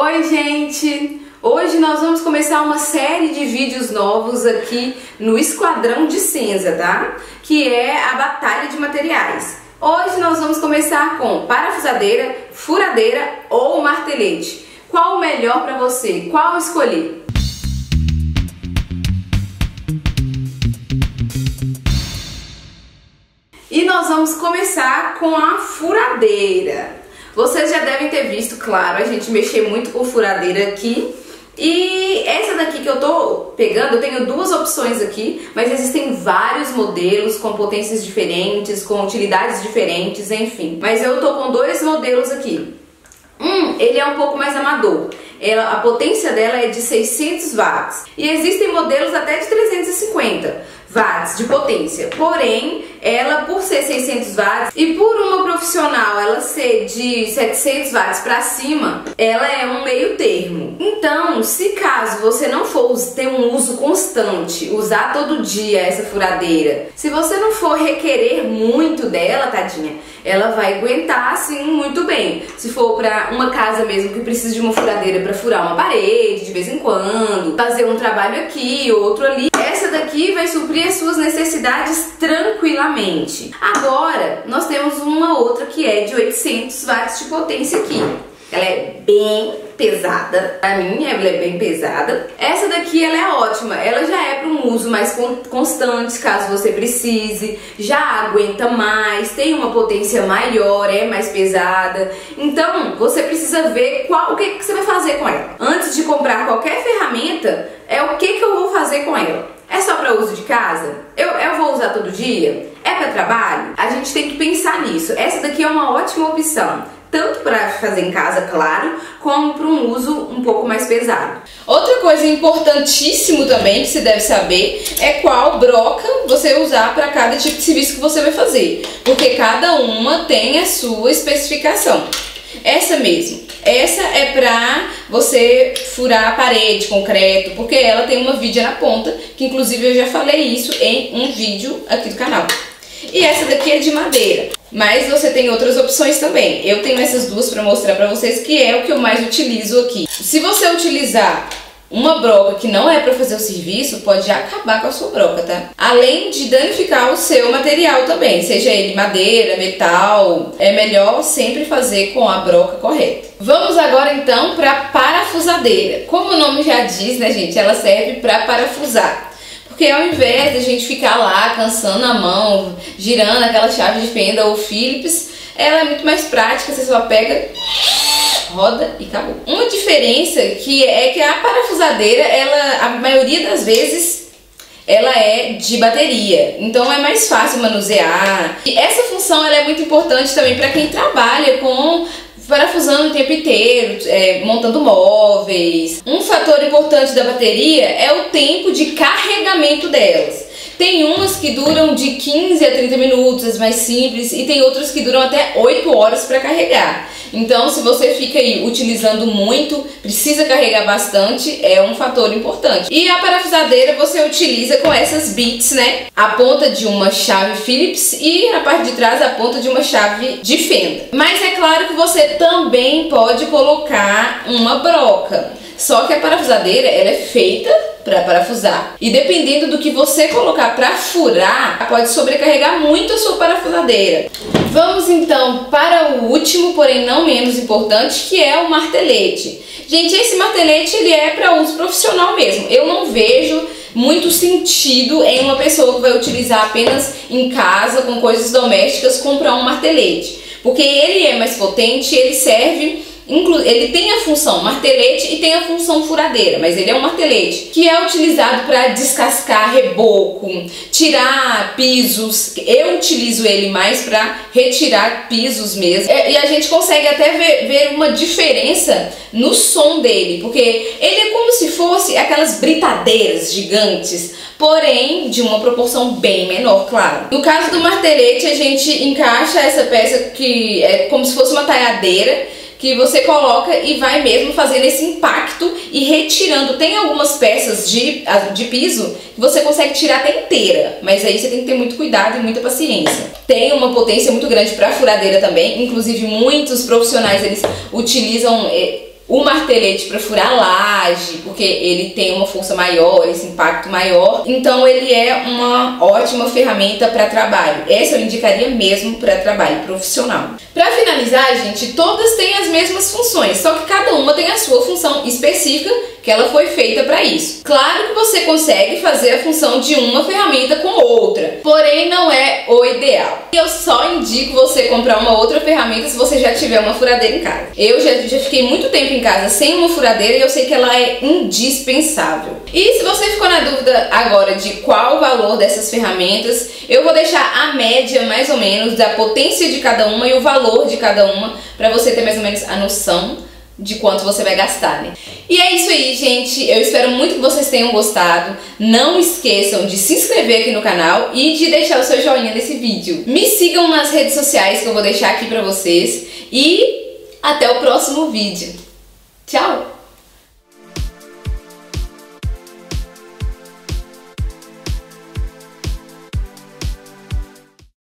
Oi, gente! Hoje nós vamos começar uma série de vídeos novos aqui no Esquadrão de Cinza, tá? Que é a batalha de materiais. Hoje nós vamos começar com parafusadeira, furadeira ou martelete. Qual o melhor para você? Qual escolher? E nós vamos começar com a furadeira. Vocês já devem ter visto, claro, a gente mexer muito com furadeira aqui. E essa daqui que eu tô pegando, eu tenho duas opções aqui, mas existem vários modelos com potências diferentes, com utilidades diferentes, enfim. Mas eu tô com dois modelos aqui. Um, ele é um pouco mais amador. Ela, a potência dela é de 600 watts. E existem modelos até de 350 watts de potência. Porém, ela por ser 600 watts e por uma profissional ela ser de 700 watts para cima, ela é um meio termo. Então, se caso você não for ter um uso constante, usar todo dia essa furadeira, se você não for requerer muito dela, tadinha, ela vai aguentar assim muito bem. Se for para uma casa mesmo que precisa de uma furadeira para furar uma parede de vez em quando, fazer um trabalho aqui, outro ali, essa daqui vai suprir as suas necessidades tranquilamente. Agora, nós temos uma outra que é de 800 watts de potência aqui. Ela é bem pesada, pra mim ela é bem pesada. Essa daqui ela é ótima, ela já é para um uso mais constante, caso você precise, já aguenta mais, tem uma potência maior, é mais pesada. Então você precisa ver qual, o que, que você vai fazer com ela. Antes de comprar qualquer ferramenta, é o que, que eu fazer com ela. É só para uso de casa? Eu, eu vou usar todo dia? É para trabalho? A gente tem que pensar nisso. Essa daqui é uma ótima opção tanto para fazer em casa, claro, como para um uso um pouco mais pesado. Outra coisa importantíssimo também que se deve saber é qual broca você usar para cada tipo de serviço que você vai fazer, porque cada uma tem a sua especificação. Essa mesmo. Essa é pra você furar a parede, concreto, porque ela tem uma vidia na ponta, que inclusive eu já falei isso em um vídeo aqui do canal. E essa daqui é de madeira. Mas você tem outras opções também. Eu tenho essas duas para mostrar para vocês, que é o que eu mais utilizo aqui. Se você utilizar uma broca que não é para fazer o serviço, pode acabar com a sua broca, tá? Além de danificar o seu material também, seja ele madeira, metal, é melhor sempre fazer com a broca correta. Vamos agora então para parafusadeira. Como o nome já diz, né, gente, ela serve para parafusar. Porque ao invés de a gente ficar lá cansando a mão, girando aquela chave de fenda ou Phillips, ela é muito mais prática, você só pega, roda e acabou. Uma diferença que é que a parafusadeira, ela a maioria das vezes ela é de bateria, então é mais fácil manusear. E essa função ela é muito importante também para quem trabalha com parafusando o tempo inteiro, é, montando móveis. Um fator importante da bateria é o tempo de carregamento delas. Tem umas que duram de 15 a 30 minutos, as mais simples, e tem outras que duram até 8 horas para carregar. Então, se você fica aí utilizando muito, precisa carregar bastante, é um fator importante. E a parafusadeira você utiliza com essas bits, né? A ponta de uma chave Phillips e na parte de trás a ponta de uma chave de fenda. Mas é claro que você também pode colocar uma broca. Só que a parafusadeira ela é feita para parafusar. E dependendo do que você colocar para furar, pode sobrecarregar muito a sua parafusadeira. Vamos então para o último, porém não menos importante, que é o martelete. Gente, esse martelete ele é para uso profissional mesmo. Eu não vejo muito sentido em uma pessoa que vai utilizar apenas em casa com coisas domésticas comprar um martelete, porque ele é mais potente, ele serve ele tem a função martelete e tem a função furadeira, mas ele é um martelete que é utilizado para descascar reboco, tirar pisos. Eu utilizo ele mais para retirar pisos mesmo. É, e a gente consegue até ver, ver uma diferença no som dele, porque ele é como se fosse aquelas britadeiras gigantes, porém de uma proporção bem menor, claro. No caso do martelete, a gente encaixa essa peça que é como se fosse uma talhadeira que você coloca e vai mesmo fazendo esse impacto e retirando. Tem algumas peças de, de piso que você consegue tirar até inteira, mas aí você tem que ter muito cuidado e muita paciência. Tem uma potência muito grande para furadeira também, inclusive muitos profissionais eles utilizam é, o martelete para furar laje, porque ele tem uma força maior, esse impacto maior. Então ele é uma ótima ferramenta para trabalho. Essa eu indicaria mesmo para trabalho profissional. Para finalizar, gente, todas têm as mesmas funções, só que cada uma tem a sua função específica que ela foi feita para isso. Claro que você consegue fazer a função de uma ferramenta com outra, porém não é o ideal. Eu só indico você comprar uma outra ferramenta se você já tiver uma furadeira em casa. Eu já, já fiquei muito tempo em casa sem uma furadeira e eu sei que ela é indispensável. E se você ficou na dúvida agora de qual o valor dessas ferramentas, eu vou deixar a média mais ou menos da potência de cada uma e o valor de cada uma para você ter mais ou menos a noção de quanto você vai gastar, né? E é isso aí, gente. Eu espero muito que vocês tenham gostado. Não esqueçam de se inscrever aqui no canal e de deixar o seu joinha nesse vídeo. Me sigam nas redes sociais que eu vou deixar aqui pra vocês. E até o próximo vídeo. Tchau!